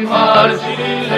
marginile